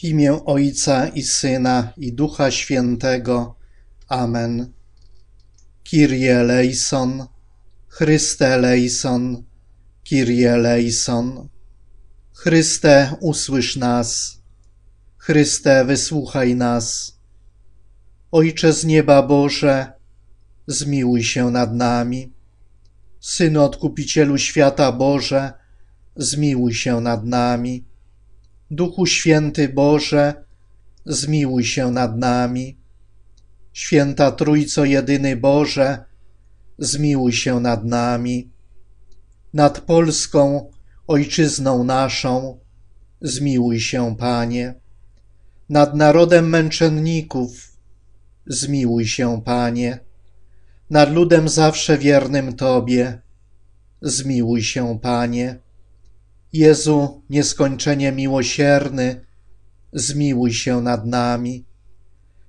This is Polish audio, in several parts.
W imię Ojca i Syna i Ducha Świętego. Amen. Kyrie eleison, Chryste eleison, Kyrie eleison. Chryste, usłysz nas. Chryste, wysłuchaj nas. Ojcze z nieba Boże, zmiłuj się nad nami. Synu Odkupicielu świata Boże, zmiłuj się nad nami. Duchu Święty Boże, zmiłuj się nad nami. Święta Trójco Jedyny Boże, zmiłuj się nad nami. Nad Polską, Ojczyzną naszą, zmiłuj się, Panie. Nad narodem męczenników, zmiłuj się, Panie. Nad ludem zawsze wiernym Tobie, zmiłuj się, Panie Jezu nieskończenie miłosierny, zmiłuj się nad nami.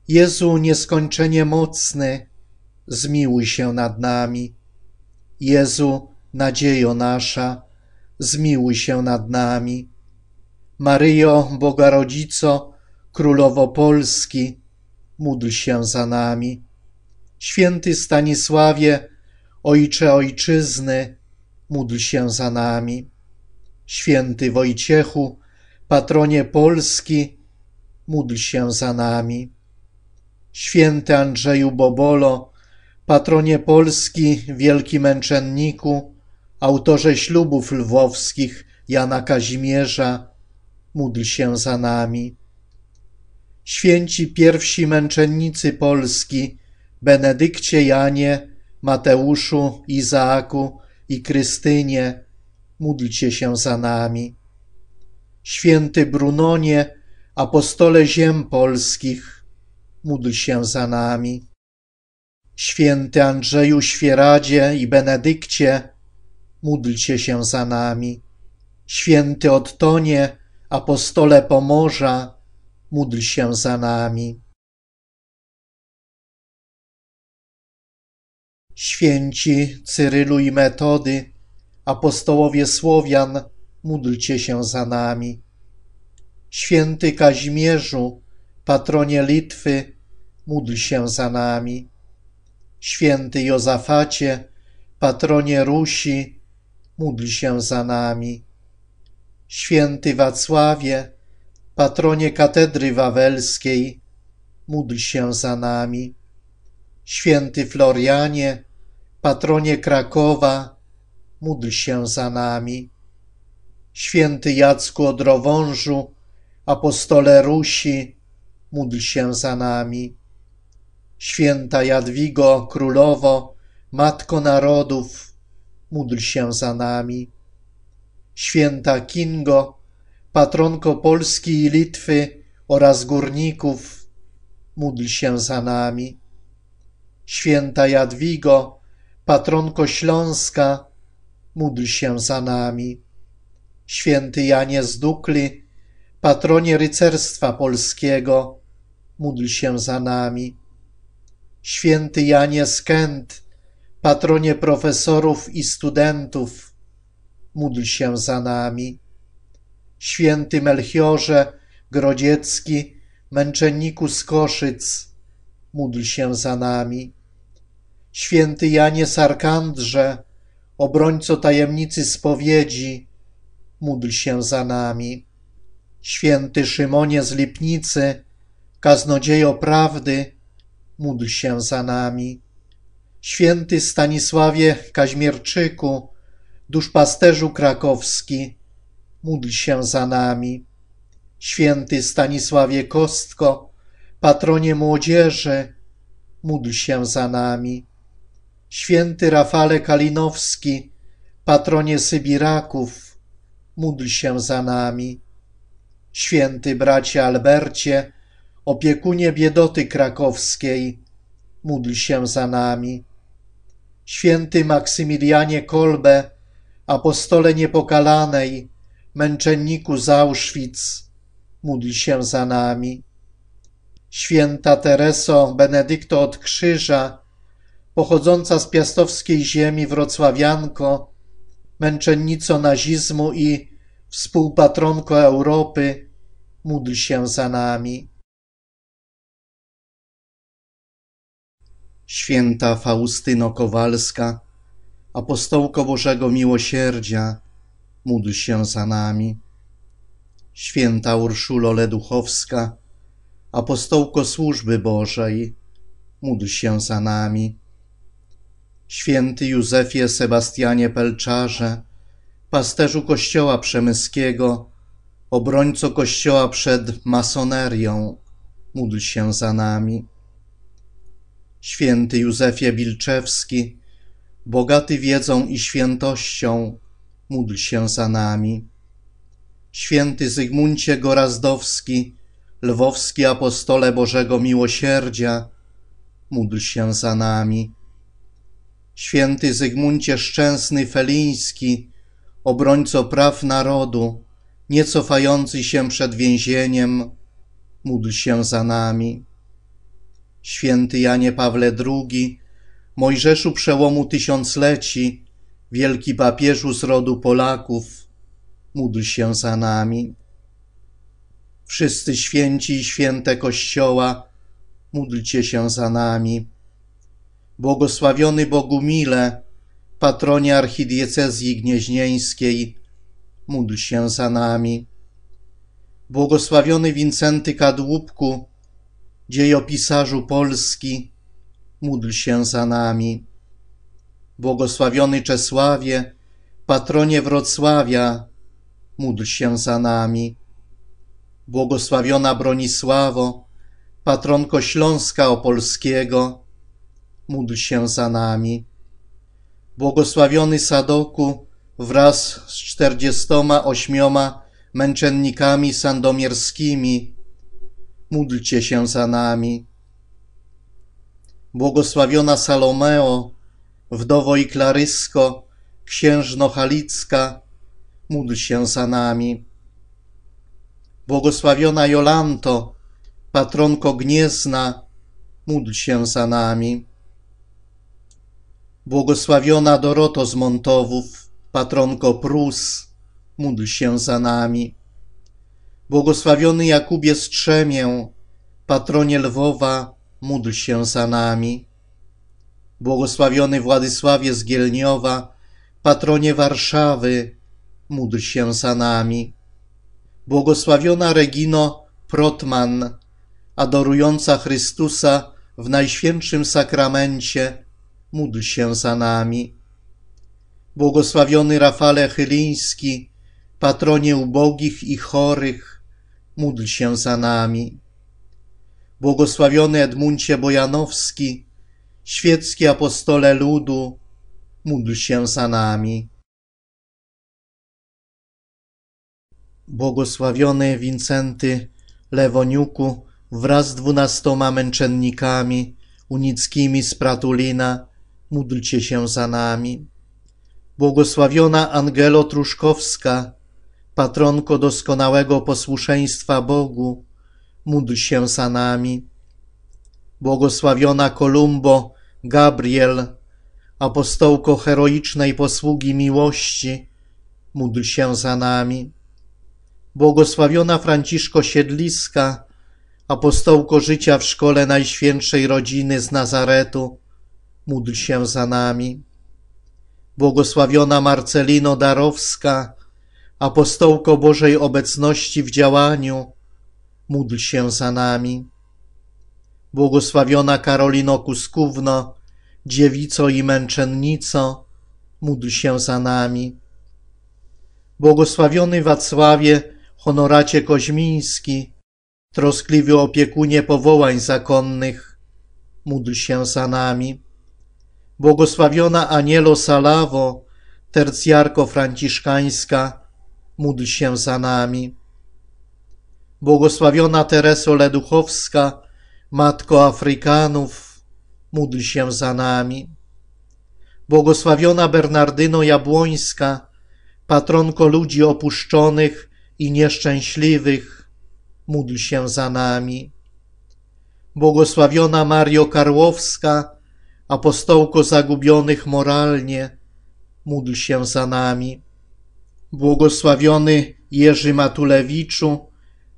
Jezu nieskończenie mocny, zmiłuj się nad nami. Jezu, nadziejo nasza, zmiłuj się nad nami. Maryjo, Boga Rodzico, Królowo Polski, módl się za nami. Święty Stanisławie, Ojcze Ojczyzny, módl się za nami. Święty Wojciechu, patronie Polski, módl się za nami. Święty Andrzeju Bobolo, patronie Polski, wielki męczenniku, autorze ślubów lwowskich Jana Kazimierza, módl się za nami. Święci pierwsi męczennicy Polski, Benedykcie Janie, Mateuszu, Izaaku i Krystynie, módlcie się za nami. Święty Brunonie, apostole ziem polskich, módl się za nami. Święty Andrzeju Świeradzie i Benedykcie, módlcie się za nami. Święty Ottonie, apostole Pomorza, módl się za nami. Święci Cyrylu i Metody, apostołowie Słowian, módlcie się za nami. Święty Kazimierzu, patronie Litwy, módl się za nami. Święty Jozafacie, patronie Rusi, módl się za nami. Święty Wacławie, patronie Katedry Wawelskiej, módl się za nami. Święty Florianie, patronie Krakowa, módl się za nami. Święty Jacku Odrowążu, apostole Rusi, módl się za nami. Święta Jadwigo, Królowo, Matko Narodów, módl się za nami. Święta Kingo, patronko Polski i Litwy oraz górników, módl się za nami. Święta Jadwigo, patronko Śląska, módl się za nami. Święty Janie z Dukli, patronie rycerstwa polskiego, módl się za nami. Święty Janie z Kent, patronie profesorów i studentów, módl się za nami. Święty Melchiorze Grodziecki, męczenniku z Koszyc, módl się za nami. Święty Janie Sarkandrze, obrońco tajemnicy spowiedzi, módl się za nami. Święty Szymonie z Lipnicy, kaznodziejo prawdy, módl się za nami. Święty Stanisławie Kaźmierczyku, duszpasterzu krakowski, módl się za nami. Święty Stanisławie Kostko, patronie młodzieży, módl się za nami Święty Rafale Kalinowski, patronie Sybiraków, módl się za nami. Święty bracie Albercie, opiekunie biedoty krakowskiej, módl się za nami. Święty Maksymilianie Kolbe, apostole niepokalanej, męczenniku z Auschwitz, módl się za nami. Święta Tereso Benedykto od Krzyża, pochodząca z piastowskiej ziemi wrocławianko, męczennico nazizmu i współpatronko Europy, módl się za nami. Święta Faustyno Kowalska, apostołko Bożego Miłosierdzia, módl się za nami. Święta Urszulo Leduchowska, apostołko służby Bożej, módl się za nami. Święty Józefie Sebastianie Pelczarze, pasterzu Kościoła Przemyskiego, obrońco Kościoła przed masonerią, módl się za nami. Święty Józefie Bilczewski, bogaty wiedzą i świętością, módl się za nami. Święty Zygmuncie Gorazdowski, lwowski apostole Bożego Miłosierdzia, módl się za nami. Święty Zygmuncie Szczęsny Feliński, obrońco praw narodu, nie cofający się przed więzieniem, módl się za nami. Święty Janie Pawle II, Mojżeszu przełomu tysiącleci, wielki papieżu z rodu Polaków, módl się za nami. Wszyscy święci i święte Kościoła, módlcie się za nami. Błogosławiony Bogumile, patronie archidiecezji gnieźnieńskiej, módl się za nami. Błogosławiony Wincenty Kadłubku, dziejopisarzu Polski, módl się za nami. Błogosławiony Czesławie, patronie Wrocławia, módl się za nami. Błogosławiona Bronisławo, patronko Śląska Opolskiego, módl się za nami. Błogosławiony Sadoku wraz z czterdziestoma ośmioma męczennikami sandomierskimi, módlcie się za nami. Błogosławiona Salomeo, wdowo i Klarysko, księżno Halicka, módl się za nami. Błogosławiona Jolanto, patronko Gniezna, módl się za nami. Błogosławiona Doroto z Montowów, patronko Prus, módl się za nami. Błogosławiony Jakubie Strzemię, patronie Lwowa, módl się za nami. Błogosławiony Władysławie z Gielniowa, patronie Warszawy, módl się za nami. Błogosławiona Regino Protman, adorująca Chrystusa w Najświętszym Sakramencie, módl się za nami. Błogosławiony Rafale Chyliński, patronie ubogich i chorych, módl się za nami. Błogosławiony Edmuncie Bojanowski, świecki apostole ludu, módl się za nami. Błogosławiony Wincenty Lewoniuku wraz z dwunastoma męczennikami unickimi z Pratulina, módlcie się za nami. Błogosławiona Angelo Truszkowska, patronko doskonałego posłuszeństwa Bogu, módl się za nami. Błogosławiona Kolumbo Gabriel, apostołko heroicznej posługi miłości, módl się za nami. Błogosławiona Franciszko Siedliska, apostołko życia w szkole Najświętszej Rodziny z Nazaretu, módl się za nami. Błogosławiona Marcelino Darowska, apostołko Bożej obecności w działaniu, módl się za nami. Błogosławiona Karolino Kuskówno, dziewico i męczennico, módl się za nami. Błogosławiony Wacławie, honoracie Koźmiński, troskliwy opiekunie powołań zakonnych, módl się za nami. Błogosławiona Anielo Salawo, tercjarko franciszkańska, módl się za nami. Błogosławiona Tereso Leduchowska, Matko Afrykanów, módl się za nami. Błogosławiona Bernardyno Jabłońska, patronko ludzi opuszczonych i nieszczęśliwych, módl się za nami. Błogosławiona Mario Karłowska, apostołko zagubionych moralnie, módl się za nami. Błogosławiony Jerzy Matulewiczu,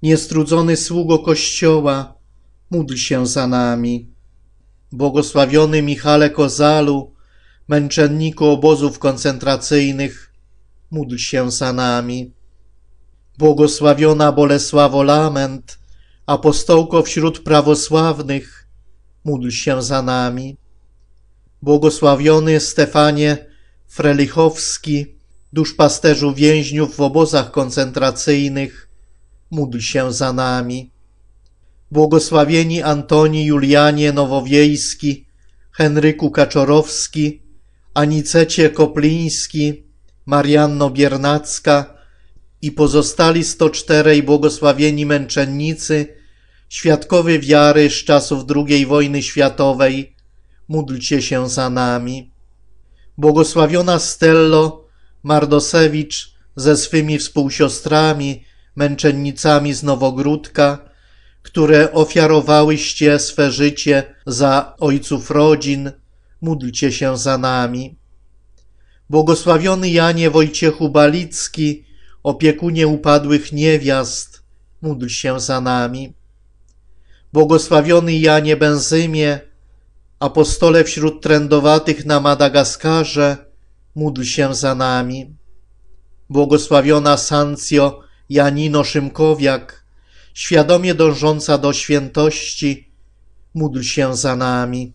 Niestrudzony sługo Kościoła, módl się za nami. Błogosławiony Michale Kozalu, męczenniku obozów koncentracyjnych, módl się za nami. Błogosławiona Bolesławo Lament, apostołko wśród prawosławnych, módl się za nami. Błogosławiony Stefanie Frelichowski, duszpasterzu więźniów w obozach koncentracyjnych, módl się za nami. Błogosławieni Antoni Julianie Nowowiejski, Henryku Kaczorowski, Anicecie Kopliński, Marianno Biernacka i pozostali 104 błogosławieni męczennicy, świadkowie wiary z czasów II wojny światowej, módlcie się za nami. Błogosławiona Stello Mardosewicz ze swymi współsiostrami, męczennicami z Nowogródka, które ofiarowałyście swe życie za ojców rodzin, módlcie się za nami. Błogosławiony Janie Wojciechu Balicki, opiekunie upadłych niewiast, módl się za nami. Błogosławiony Janie Benzymie, apostole wśród trędowatych na Madagaskarze, módl się za nami. Błogosławiona Sancjo Janino Szymkowiak, świadomie dążąca do świętości, módl się za nami.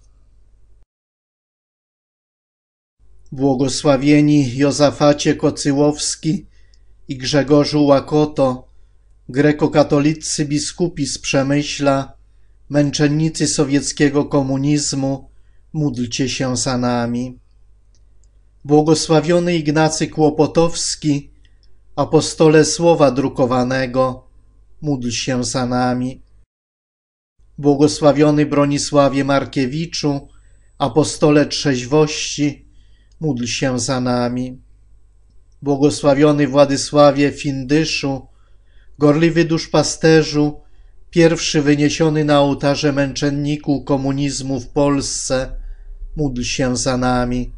Błogosławieni Jozafacie Kocyłowski i Grzegorzu Łakoto, grekokatolicy biskupi z Przemyśla, męczennicy sowieckiego komunizmu, módlcie się za nami. Błogosławiony Ignacy Kłopotowski, apostole słowa drukowanego, módl się za nami. Błogosławiony Bronisławie Markiewiczu, apostole trzeźwości, módl się za nami. Błogosławiony Władysławie Findyszu, gorliwy duszpasterzu, pierwszy wyniesiony na ołtarze męczenniku komunizmu w Polsce, módl się za nami.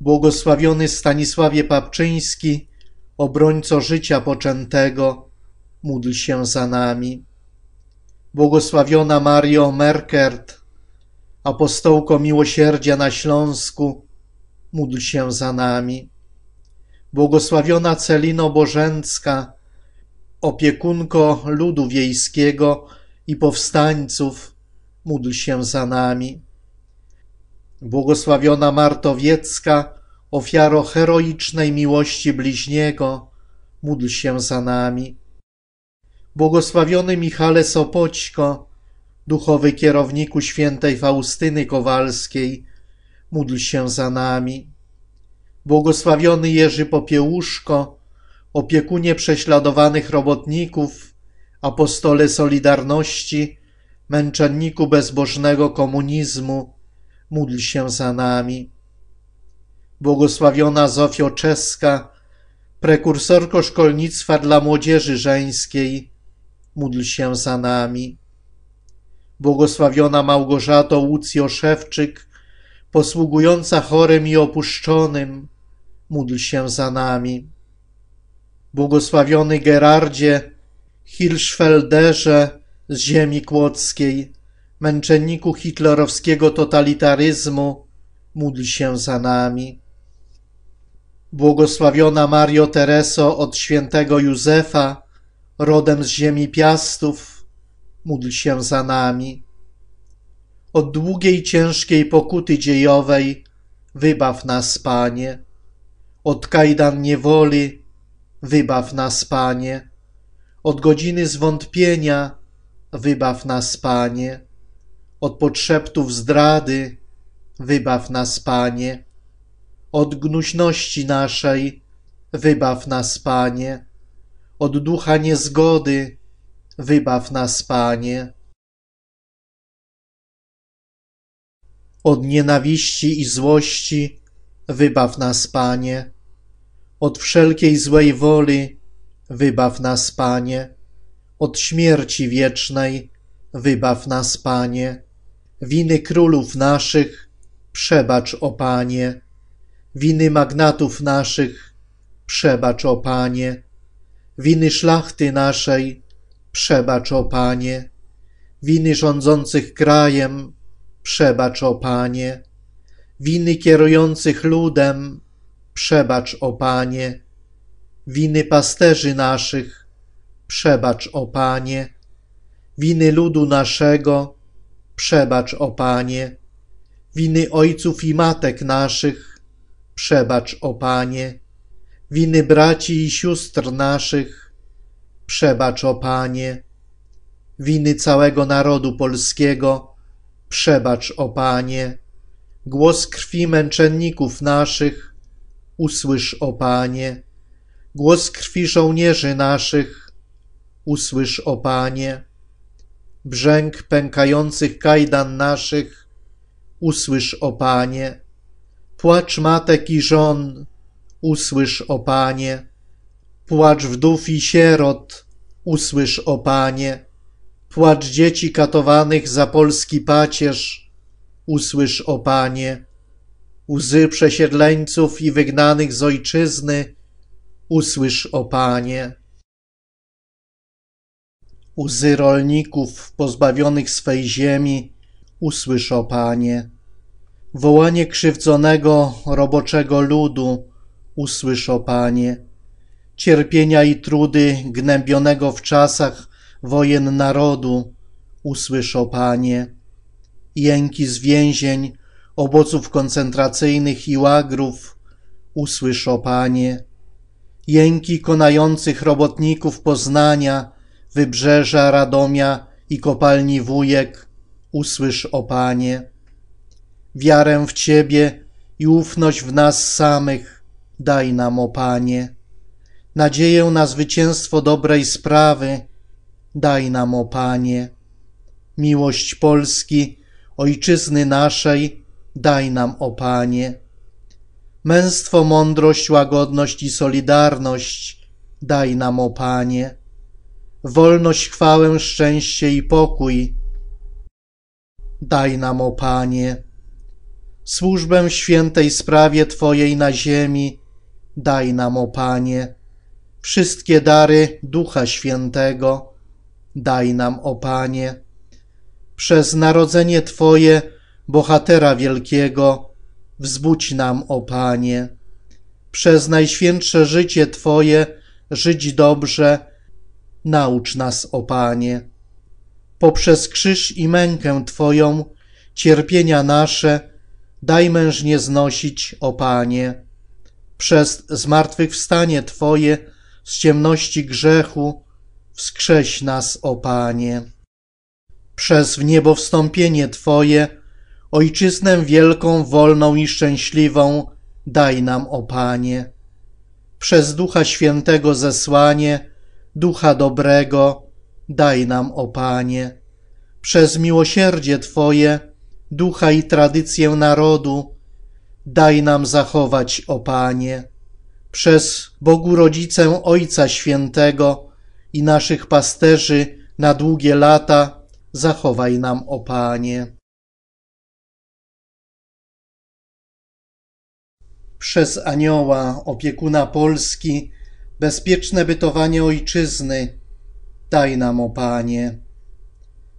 Błogosławiony Stanisławie Papczyński, obrońco życia poczętego, módl się za nami. Błogosławiona Mario Merkert, apostołko miłosierdzia na Śląsku, módl się za nami. Błogosławiona Celino Bożęcka, opiekunko ludu wiejskiego i powstańców, módl się za nami. Błogosławiona Martowiecka, ofiaro heroicznej miłości bliźniego, módl się za nami. Błogosławiony Michale Sopoćko, duchowy kierowniku świętej Faustyny Kowalskiej, módl się za nami. Błogosławiony Jerzy Popiełuszko, opiekunie prześladowanych robotników, apostole Solidarności, męczenniku bezbożnego komunizmu, módl się za nami. Błogosławiona Zofio Czeska, prekursorko szkolnictwa dla młodzieży żeńskiej, módl się za nami. Błogosławiona Małgorzato Łucjo Szewczyk, posługująca chorym i opuszczonym, módl się za nami. Błogosławiony Gerardzie Hirschfelderze z ziemi kłodzkiej, męczenniku hitlerowskiego totalitaryzmu, módl się za nami. Błogosławiona Mario Tereso od świętego Józefa, rodem z ziemi Piastów, módl się za nami. Od długiej, ciężkiej pokuty dziejowej wybaw nas, Panie. Od kajdan niewoli wybaw nas, Panie. Od godziny zwątpienia wybaw nas, Panie. Od podszeptów zdrady wybaw nas, Panie. Od gnuśności naszej wybaw nas, Panie. Od ducha niezgody wybaw nas, Panie. Od nienawiści i złości wybaw nas, Panie. Od wszelkiej złej woli wybaw nas, Panie. Od śmierci wiecznej wybaw nas, Panie. Winy królów naszych przebacz, o Panie. Winy magnatów naszych przebacz, o Panie. Winy szlachty naszej przebacz, o Panie. Winy rządzących krajem przebacz, o Panie. Winy kierujących ludem przebacz, o Panie. Winy pasterzy naszych przebacz, o Panie. Winy ludu naszego przebacz, o Panie. Winy ojców i matek naszych przebacz, o Panie. Winy braci i sióstr naszych przebacz, o Panie. Winy całego narodu polskiego przebacz, o Panie. Głos krwi męczenników naszych usłysz, o Panie. Głos krwi żołnierzy naszych usłysz, o Panie. Brzęk pękających kajdan naszych usłysz, o Panie. Płacz matek i żon usłysz, o Panie. Płacz wdów i sierot usłysz, o Panie. Płacz dzieci katowanych za polski pacierz usłysz, o Panie. Łzy przesiedleńców i wygnanych z ojczyzny usłysz, o Panie. Łzy rolników pozbawionych swej ziemi usłysz, o Panie. Wołanie krzywdzonego roboczego ludu usłysz, o Panie. Cierpienia i trudy gnębionego w czasach wojen narodu usłysz, o Panie. Jęki z więzień, obozów koncentracyjnych i łagrów usłysz, o Panie. Jęki konających robotników Poznania, Wybrzeża, Radomia i kopalni Wujek usłysz, o Panie. Wiarę w Ciebie i ufność w nas samych daj nam, o Panie. Nadzieję na zwycięstwo dobrej sprawy daj nam, o Panie. Miłość Polski, Ojczyzny naszej daj nam, o Panie. Męstwo, mądrość, łagodność i solidarność daj nam, o Panie. Wolność, chwałę, szczęście i pokój daj nam, o Panie. Służbę świętej sprawie Twojej na ziemi daj nam, o Panie. Wszystkie dary Ducha Świętego daj nam, o Panie. Przez narodzenie Twoje, bohatera wielkiego, wzbudź nam, o Panie. Przez najświętsze życie Twoje żyć dobrze, naucz nas, o Panie. Poprzez krzyż i mękę Twoją, cierpienia nasze, daj mężnie znosić, o Panie. Przez zmartwychwstanie Twoje z ciemności grzechu wskrześ nas, o Panie. Przez w niebo wstąpienie Twoje, Ojczyznę wielką, wolną i szczęśliwą daj nam, o Panie. Przez Ducha Świętego zesłanie, Ducha dobrego daj nam, o Panie. Przez miłosierdzie Twoje, ducha i tradycję narodu, daj nam zachować, o Panie. Przez Bogu Rodzicę Ojca Świętego i naszych pasterzy na długie lata, zachowaj nam, o Panie. Przez anioła, opiekuna Polski, bezpieczne bytowanie Ojczyzny, daj nam, o Panie.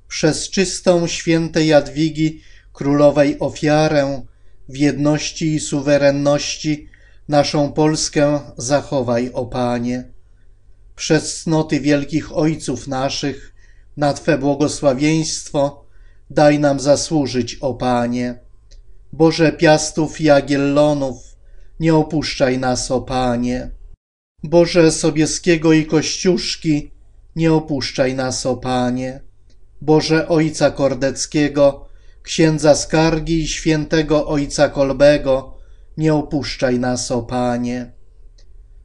Przez czystą świętej Jadwigi, królowej ofiarę, w jedności i suwerenności naszą Polskę zachowaj, o Panie. Przez cnoty wielkich ojców naszych, na Twe błogosławieństwo, daj nam zasłużyć, o Panie. Boże Piastów i Agiellonów, nie opuszczaj nas, o Panie. Boże Sobieskiego i Kościuszki, nie opuszczaj nas, o Panie. Boże Ojca Kordeckiego, księdza Skargi i świętego Ojca Kolbego, nie opuszczaj nas, o Panie.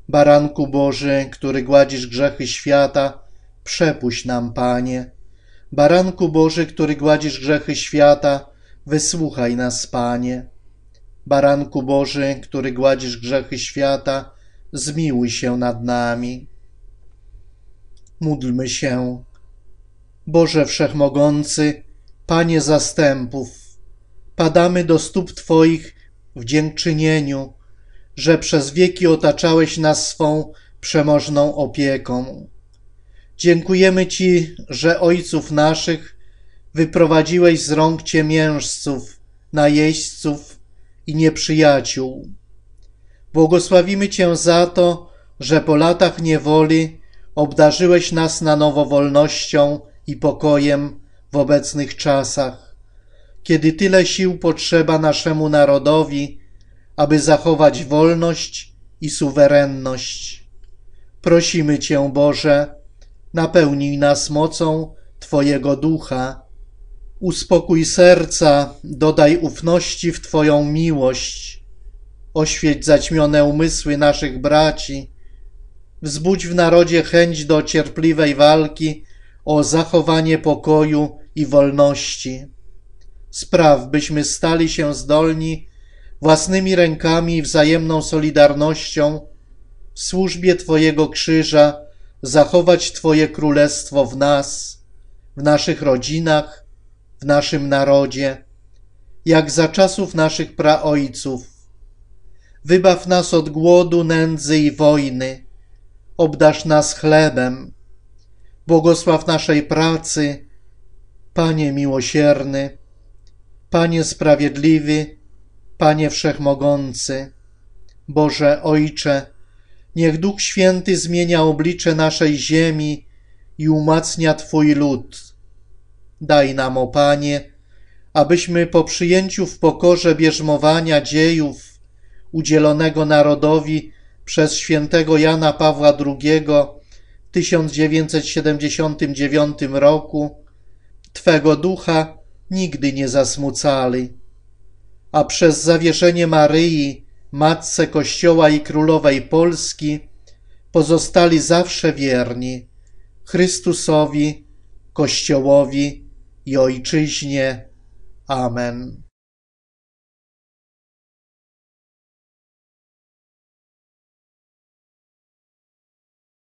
Baranku Boży, który gładzisz grzechy świata, przepuść nam, Panie. Baranku Boży, który gładzisz grzechy świata, wysłuchaj nas, Panie. Baranku Boży, który gładzisz grzechy świata, zmiłuj się nad nami. Módlmy się. Boże Wszechmogący, Panie zastępów, padamy do stóp Twoich w dziękczynieniu, że przez wieki otaczałeś nas swą przemożną opieką. Dziękujemy Ci, że ojców naszych wyprowadziłeś z rąk ciemiężców, najeźdźców i nieprzyjaciół. Błogosławimy Cię za to, że po latach niewoli obdarzyłeś nas na nowo wolnością i pokojem w obecnych czasach, kiedy tyle sił potrzeba naszemu narodowi, aby zachować wolność i suwerenność. Prosimy Cię, Boże, napełnij nas mocą Twojego ducha. Uspokój serca, dodaj ufności w Twoją miłość. Oświeć zaćmione umysły naszych braci. Wzbudź w narodzie chęć do cierpliwej walki o zachowanie pokoju i wolności. Spraw, byśmy stali się zdolni własnymi rękami i wzajemną solidarnością w służbie Twojego krzyża zachować Twoje królestwo w nas, w naszych rodzinach, w naszym narodzie, jak za czasów naszych praojców. Wybaw nas od głodu, nędzy i wojny, obdasz nas chlebem, błogosław naszej pracy, Panie miłosierny, Panie sprawiedliwy, Panie wszechmogący, Boże Ojcze, niech Duch Święty zmienia oblicze naszej ziemi i umacnia Twój lud. Daj nam, o Panie, abyśmy po przyjęciu w pokorze bierzmowania dziejów udzielonego narodowi przez świętego Jana Pawła II w 1979 roku Twego ducha nigdy nie zasmucali, a przez zawieszenie Maryi, Matce Kościoła i Królowej Polski, pozostali zawsze wierni Chrystusowi, Kościołowi i Ojczyźnie. Amen.